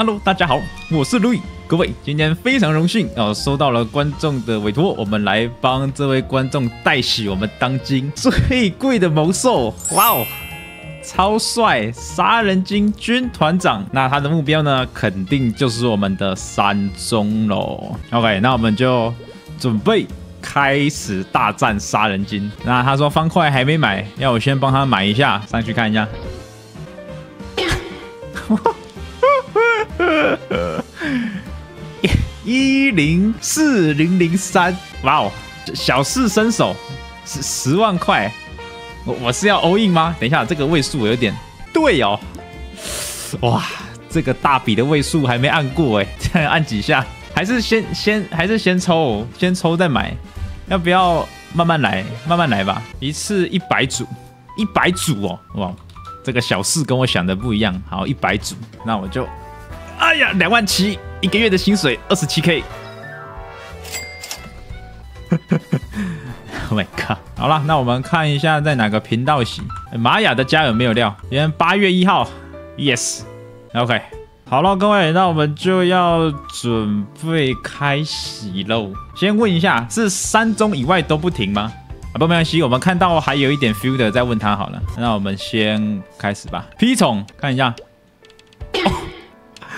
Hello，大家好，我是路易。各位，今天非常荣幸哦，收到了观众的委托，我们来帮这位观众带起我们当今最贵的魔兽。哇哦，超帅！杀人精军团长，那他的目标呢，肯定就是我们的山中喽。OK，那我们就准备开始大战杀人精。那他说方块还没买，要我先帮他买一下，上去看一下。一零四零零三，哇哦，小试身手，十十万块，我我是要 all in 吗？等一下，这个位数有点对哦，哇，这个大笔的位数还没按过哎，再 按几下，还是先先还是先抽，先抽再买，要不要慢慢来，慢慢来吧，一次一百组，一百组哦，哇，这个小事跟我想的不一样，好，一百组，那我就，哎呀，两万七。一个月的薪水二十七 K。Oh my god！好了，那我们看一下在哪个频道洗。玛雅的家有没有料？今天八月一号，Yes。OK，好了，各位，那我们就要准备开洗喽。先问一下，是三中以外都不停吗？啊，不，没关系，我们看到还有一点 feel 的，再问他好了。那我们先开始吧。P 宠，看一下。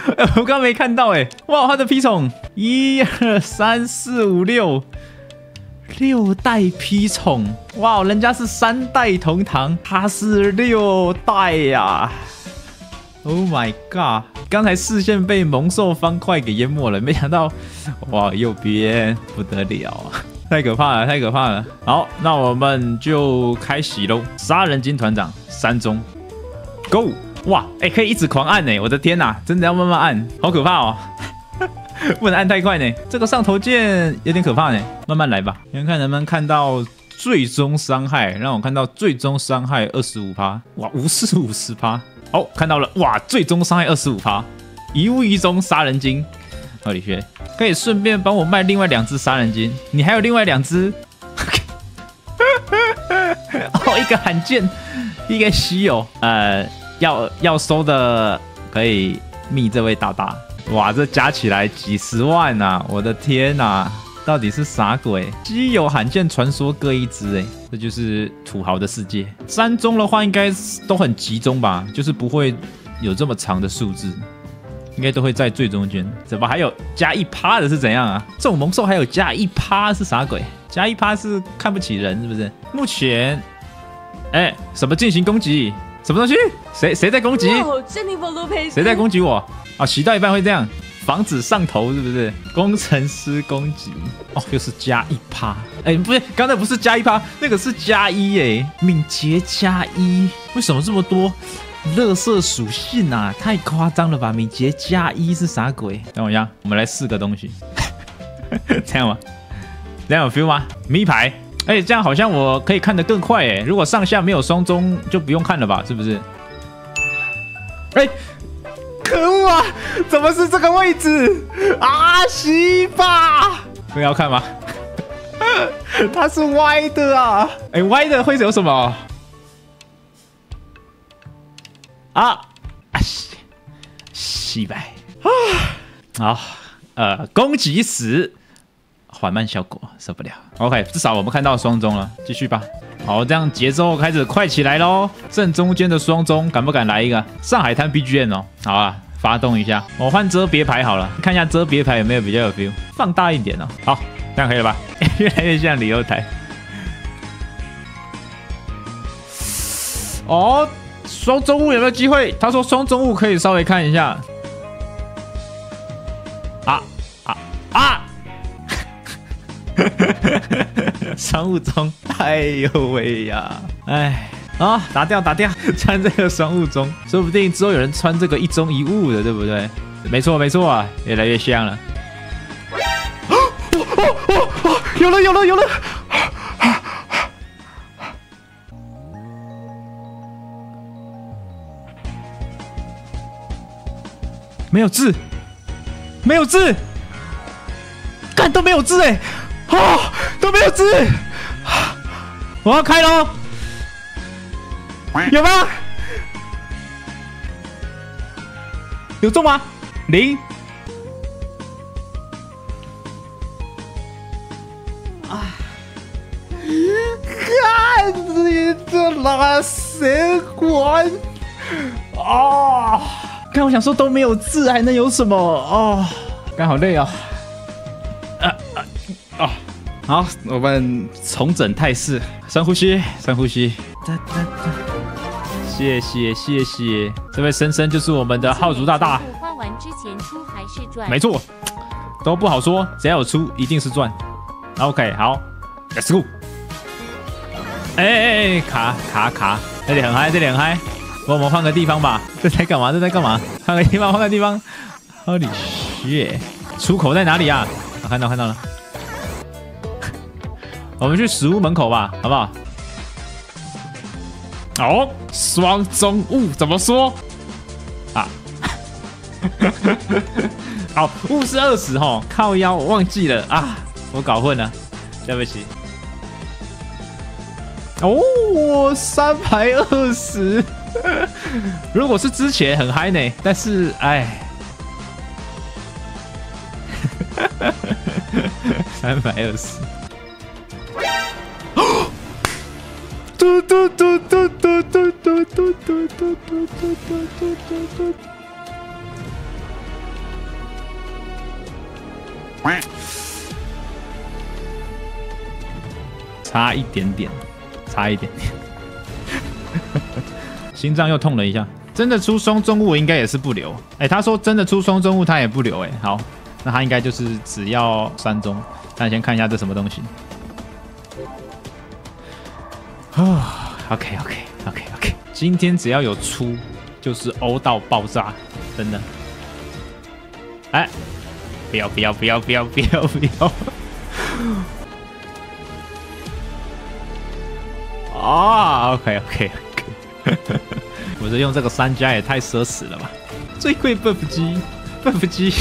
我刚没看到哎，哇，他的批宠一二三四五六六代批宠，哇，人家是三代同堂，他是六代呀！Oh my god！刚才视线被萌兽方块给淹没了，没想到，哇，右边不得了，太可怕了，太可怕了。好，那我们就开始喽！杀人金团长三中，Go！哇，哎，可以一直狂按呢！我的天哪，真的要慢慢按，好可怕哦！不能按太快呢，这个上头键有点可怕呢，慢慢来吧。先看能不能看到最终伤害，让我看到最终伤害二十五趴，哇，无视五十趴，哦，看到了，哇，最终伤害二十五趴，一物一中杀人精，好李学，可以顺便帮我卖另外两只杀人精，你还有另外两只？哦，一个罕见，一个稀有，呃。要要收的可以密这位大大，哇，这加起来几十万呐！我的天呐，到底是啥鬼？稀有罕见传说各一只哎，这就是土豪的世界。三中的话应该都很集中吧，就是不会有这么长的数字，应该都会在最中间。怎么还有加一趴的是怎样啊？这种萌兽还有加一趴是啥鬼？加一趴是看不起人是不是？目前，哎，什么进行攻击？什么东西？谁谁在攻击？谁在攻击我？啊，洗到一半会这样，防止上头是不是？工程师攻击哦，又是加一趴。哎，不是，刚才不是加一趴，那个是加一哎，敏捷加一。为什么这么多？乐色属性啊，太夸张了吧？敏捷加一是啥鬼？等我一下，我们来试个东西。这样吗？这样有 feel 吗？咪牌。哎，这样好像我可以看得更快哎！如果上下没有双中，就不用看了吧？是不是？哎，可恶啊！怎么是这个位置？阿，西吧！不要看吗？它是歪的啊！哎，歪的会有什么？啊啊西西白啊！好，呃，攻击时。缓慢效果受不了。OK，至少我们看到双中了，继续吧。好，这样节奏开始快起来喽。正中间的双中，敢不敢来一个上海滩 BGM 哦？好啊，发动一下。我换遮别牌好了，看一下遮别牌有没有比较有 feel，放大一点哦。好，这样可以了吧？越来越像旅游台。哦，双中物有没有机会？他说双中物可以稍微看一下。商务中，哎呦喂呀，哎啊，打掉打掉，穿这个商务中，说不定之后有人穿这个一中一物的，对不对？没错没错啊，越来越像了。哦哦哦哦，有了有了有了，没有字，没有字，干都没有字哎。哦，都没有字，我要开喽，有吗？有中吗？零。看你这拉神管啊！刚我想说都没有字，还能有什么啊？刚好累啊！啊啊啊！好，我们重整态势，深呼吸，深呼吸。哒哒哒！谢谢谢谢，这位深深就是我们的号族大大。画完之前出还是赚？没错，都不好说，只要有出一定是赚。OK，好，Let's go。哎哎哎，卡卡卡，这里很嗨，这里很嗨，我们换个地方吧。这在干嘛？这在干嘛？换个地方，换个地方。Holy shit！出口在哪里啊？我看到看到了。我们去食物门口吧，好不好？哦，双中物怎么说？啊？好，物是二十哈，靠腰我忘记了啊，我搞混了，对不起。哦，三排二十，如果是之前很嗨呢，但是哎，三百二十，嘟嘟嘟嘟嘟嘟嘟嘟嘟嘟嘟嘟嘟嘟，差一点点。差一点点，心脏又痛了一下。真的出双中物应该也是不留。哎，他说真的出双中物他也不留。哎，好，那他应该就是只要三中。那先看一下这什么东西。啊，OK OK OK OK，今天只要有出就是欧到爆炸，真的。哎，不要不要不要不要不要不要。啊，OK OK OK，我是用这个三加也太奢侈了吧？最贵 buff 机，buff 机，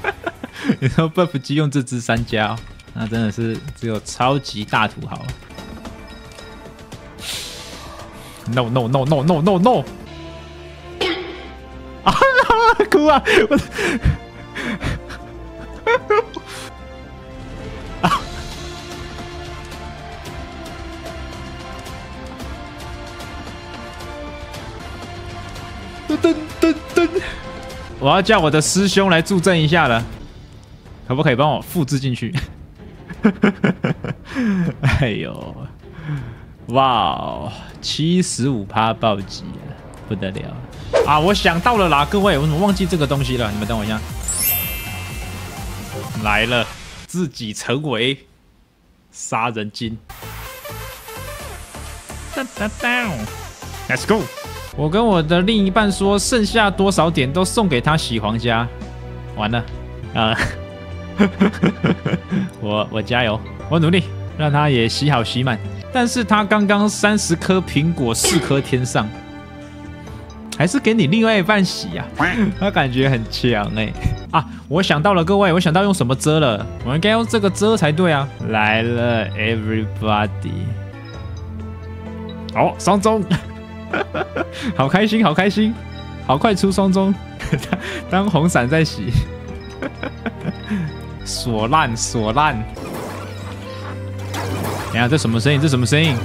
你说 buff 机用这只三加，那真的是只有超级大土豪。No No No No No No No！啊，哭啊！我。噔噔噔！我要叫我的师兄来助阵一下了，可不可以帮我复制进去？哎呦，哇，七十五趴暴击啊，不得了啊！我想到了啦，各位，我怎么忘记这个东西了？你们等我一下，来了，自己成为杀人精。哒哒哒，Let's go。我跟我的另一半说，剩下多少点都送给他洗皇家。完了，啊！我我加油，我努力，让他也洗好洗满。但是他刚刚三十颗苹果，四颗天上，还是给你另外一半洗呀？他感觉很强哎！啊，我想到了，各位，我想到用什么遮了？我应该用这个遮才对啊！来了，everybody，好，双中。好开心，好开心，好快出双中，当红伞在洗，锁烂锁烂。等下这什么声音？这什么声音？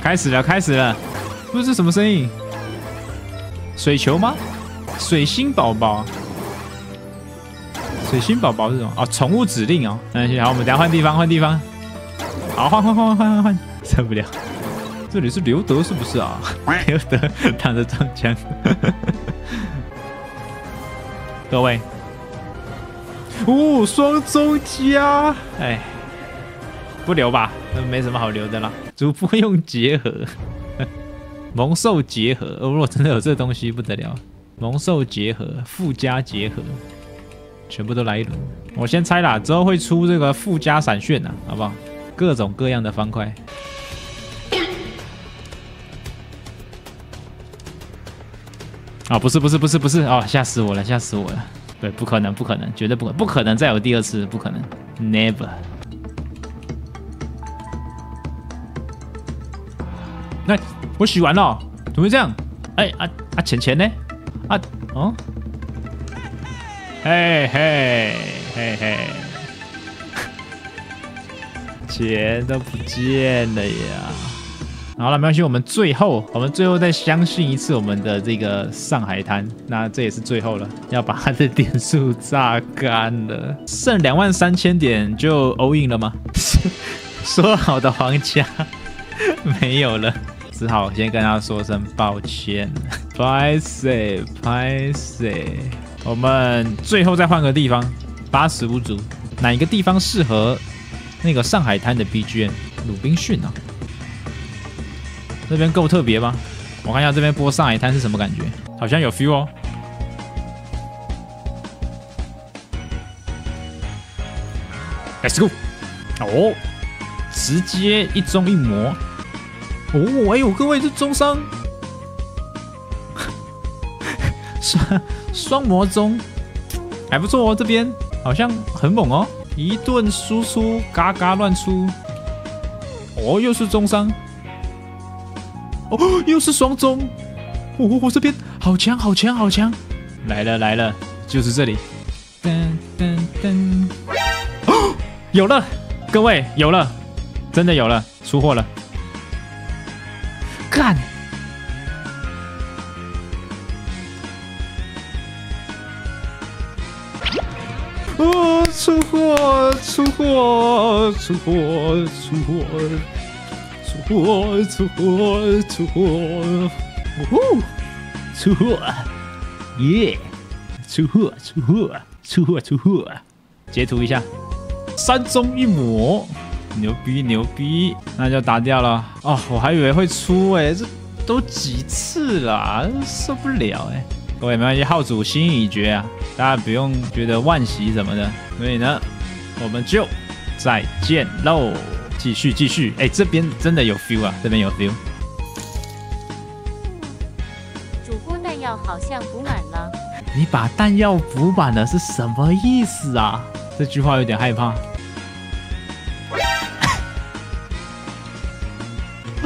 开始了，开始了，不是什么声音？水球吗？水星宝宝？水星宝宝是什么？哦，宠物指令哦。嗯，好，我们等下换地方，换地方。好，换换换换换换换，受不了。这里是刘德是不是啊？刘德躺着中枪，各位，哦，双中加，哎，不留吧，那没什么好留的啦。主播用结合，萌兽结合，如果真的有这东西不得了，萌兽结合，附加结合，全部都来一轮。我先猜啦，之后会出这个附加闪炫呐，好不好？各种各样的方块。啊，不是不是不是不是哦，吓死我了，吓死我了！对，不可能，不可能，绝对不可，不可能再有第二次，不可能，never。那我洗完了，怎么会这样？哎啊啊，钱钱呢？啊哦，嘿嘿嘿嘿，钱都不见了呀！好了，没关系，我们最后，我们最后再相信一次我们的这个上海滩，那这也是最后了，要把他的点数榨干了，剩两万三千点就 all in 了吗？说好的皇家 没有了，只好先跟他说声抱歉，拍谁拍谁，我们最后再换个地方，八十五组，哪一个地方适合那个上海滩的 BGM？鲁滨逊啊。这边够特别吗？我看一下这边播上海滩是什么感觉，好像有 feel 哦。Let's go！哦，直接一中一魔。哦，哎呦，各位这中伤，双双魔中还不错哦。这边好像很猛哦，一顿输出嘎嘎乱出。哦，又是中伤。哦，又是双中，哦，我这边好强，好强，好强！来了，来了，就是这里。噔噔噔，哦，有了，各位有了，真的有了，出货了！干！哦，出货，出货，出货，出货！出货出货出货，呜呼！出货，耶！出货出货出货出货！截图一下，三中一模，牛逼牛逼！那就打掉了哦，我还以为会出哎，这都几次了，受不了哎！各位没关系，号主心已决啊，大家不用觉得惋惜什么的。所以呢，我们就再见喽。继续继续，哎，这边真的有 feel 啊，这边有 feel。主播弹药好像补满了。你把弹药补满了是什么意思啊？这句话有点害怕。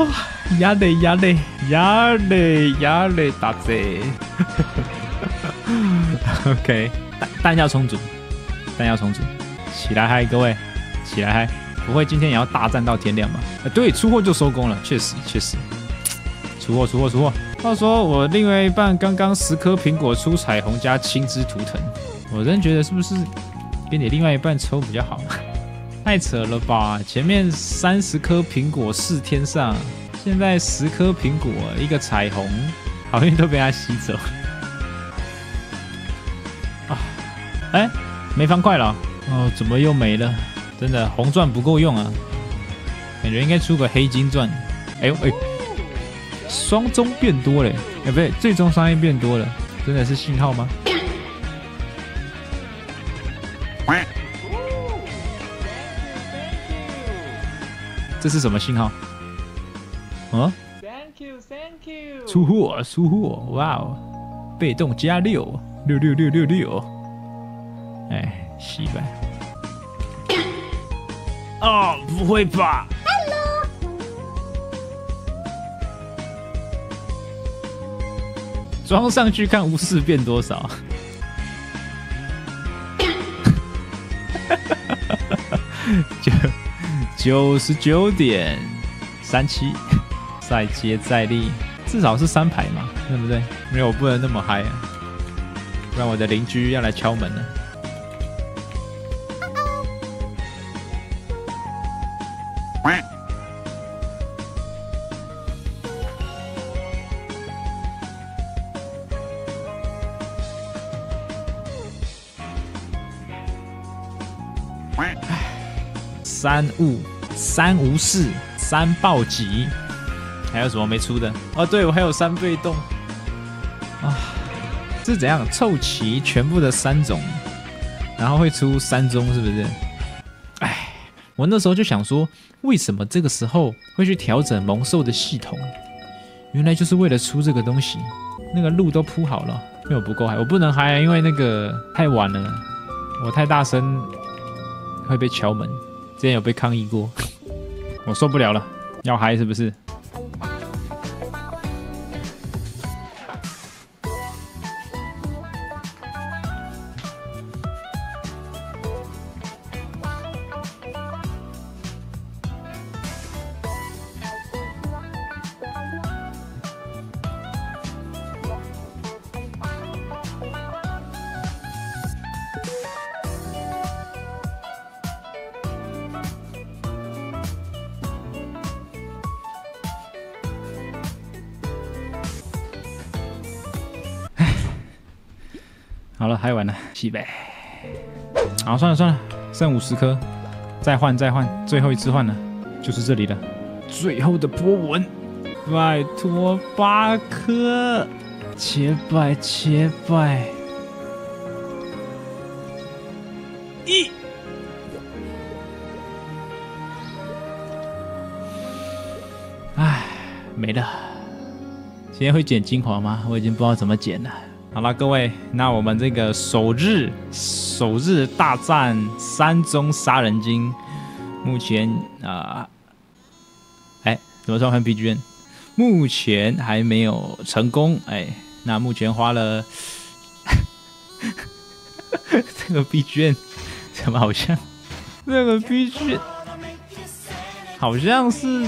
啊，压力压力压力压累打贼。OK，弹弹药充足，弹药充足，起来嗨，各位，起来嗨。不会今天也要大战到天亮吗？啊，对，出货就收工了，确实确实，出货出货出货。话说我另外一半刚刚十颗苹果出彩虹加青之图腾，我真觉得是不是给你另外一半抽比较好？太扯了吧！前面三十颗苹果四天上，现在十颗苹果一个彩虹，好运都被他吸走。啊，哎，没方块了哦，怎么又没了？真的红钻不够用啊，感觉应该出个黑金钻。哎呦哎，双中变多了，哎不对，最终伤害变多了，真的是信号吗？这是什么信号？啊？Thank you, thank you。出货，出货，哇哦！被动加六，六六六六六。哎，洗白。哦，不会吧？Hello，装上去看无视变多少？九九十九点三七，再接再厉，至少是三排嘛，对不对？没有，不能那么嗨啊，不然我的邻居要来敲门了。三物三无视三暴击，还有什么没出的？哦，对我还有三被动啊！是怎样凑齐全部的三种，然后会出三宗，是不是？哎，我那时候就想说，为什么这个时候会去调整萌兽的系统？原来就是为了出这个东西。那个路都铺好了，因为我不够嗨，我不能嗨，因为那个太晚了，我太大声会被敲门。之前有被抗议过，我受不了了，要嗨是不是？好了，还完了，洗呗。好，算了算了，剩五十颗，再换再换，最后一次换了，就是这里了，最后的波纹，拜托八颗，切拜切拜，一，唉，没了。今天会剪精华吗？我已经不知道怎么剪了。好了，各位，那我们这个首日首日大战山中杀人精，目前啊，哎，怎么说换 BGM？目前还没有成功。哎，那目前花了 这个 BGM 怎么好像这个 bg 好像是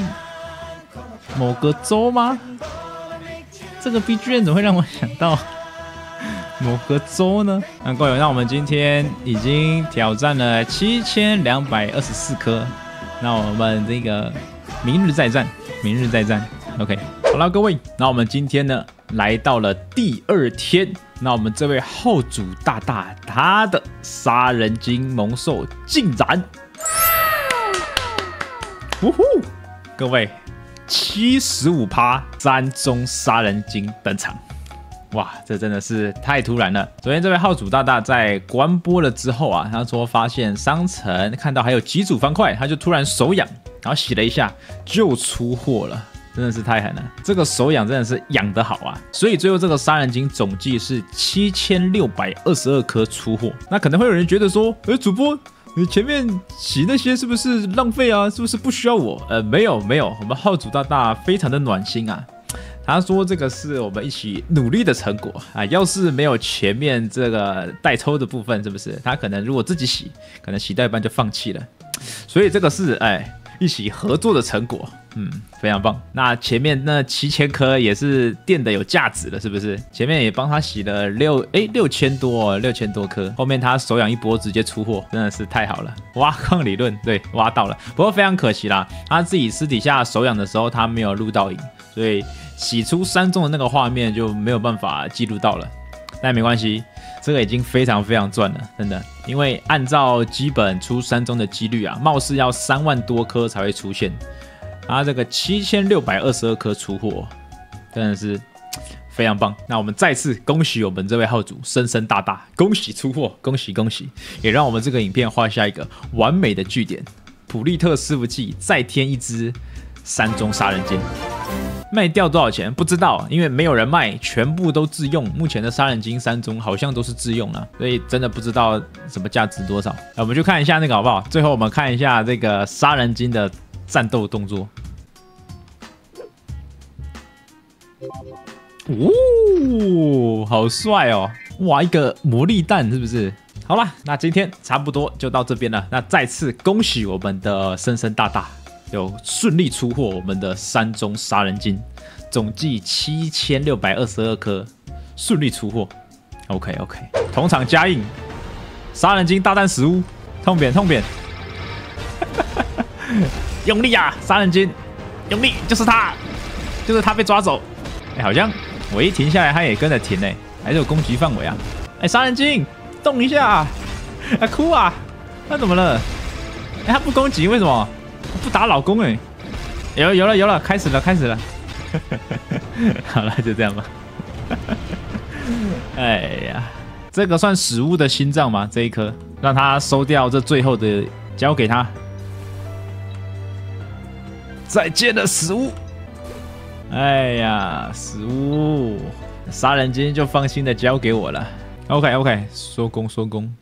某个州吗？这个 BGM 怎么会让我想到某个州呢？那各位，那我们今天已经挑战了七千两百二十四颗，那我们这个明日再战，明日再战。OK，好了，各位，那我们今天呢来到了第二天，那我们这位后主大大他的杀人鲸猛兽竟然，呜呼，各位。七十五趴三中杀人鲸登场，哇，这真的是太突然了！昨天这位号主大大在关播了之后啊，他说发现商城看到还有几组方块，他就突然手痒，然后洗了一下就出货了，真的是太狠了！这个手痒真的是痒得好啊！所以最后这个杀人鲸总计是七千六百二十二颗出货。那可能会有人觉得说，哎，主播。你前面洗那些是不是浪费啊？是不是不需要我？呃，没有没有，我们号主大大非常的暖心啊。他说这个是我们一起努力的成果啊。要是没有前面这个代抽的部分，是不是？他可能如果自己洗，可能洗到一半就放弃了。所以这个是哎。一起合作的成果，嗯，非常棒。那前面那七千颗也是垫的有价值了，是不是？前面也帮他洗了六哎六千多，六千多颗。后面他手痒一波直接出货，真的是太好了。挖矿理论对，挖到了。不过非常可惜啦，他自己私底下手痒的时候他没有录到影，所以洗出山中的那个画面就没有办法记录到了。但没关系。这个已经非常非常赚了，真的，因为按照基本出山中的几率啊，貌似要三万多颗才会出现，啊，这个七千六百二十二颗出货，真的是非常棒。那我们再次恭喜我们这位号主生生大大，恭喜出货，恭喜恭喜，也让我们这个影片画下一个完美的句点。普利特师傅记再添一只山中杀人剑。卖掉多少钱？不知道，因为没有人卖，全部都自用。目前的杀人鲸三中好像都是自用了，所以真的不知道什么价值多少。那我们就看一下那个好不好？最后我们看一下这个杀人鲸的战斗动作。哦，好帅哦！哇，一个魔力弹是不是？好了，那今天差不多就到这边了。那再次恭喜我们的森森大大。有顺利出货我们的山中杀人鲸，总计七千六百二十二颗，顺利出货。OK OK，同场加印，杀人鲸大战食物，痛扁痛扁，用力啊！杀人鲸，用力，就是他，就是他被抓走。哎，好像我一停下来，他也跟着停哎，还是有攻击范围啊。哎，杀人鲸，动一下，啊哭啊，那怎么了？哎，他不攻击，为什么？不打老公哎，有有了有了，开始了开始了，好了就这样吧。哎呀，这个算食物的心脏吗？这一颗，让他收掉这最后的，交给他。再见了，食物。哎呀，食物，杀人今天就放心的交给我了。OK OK，收工收工。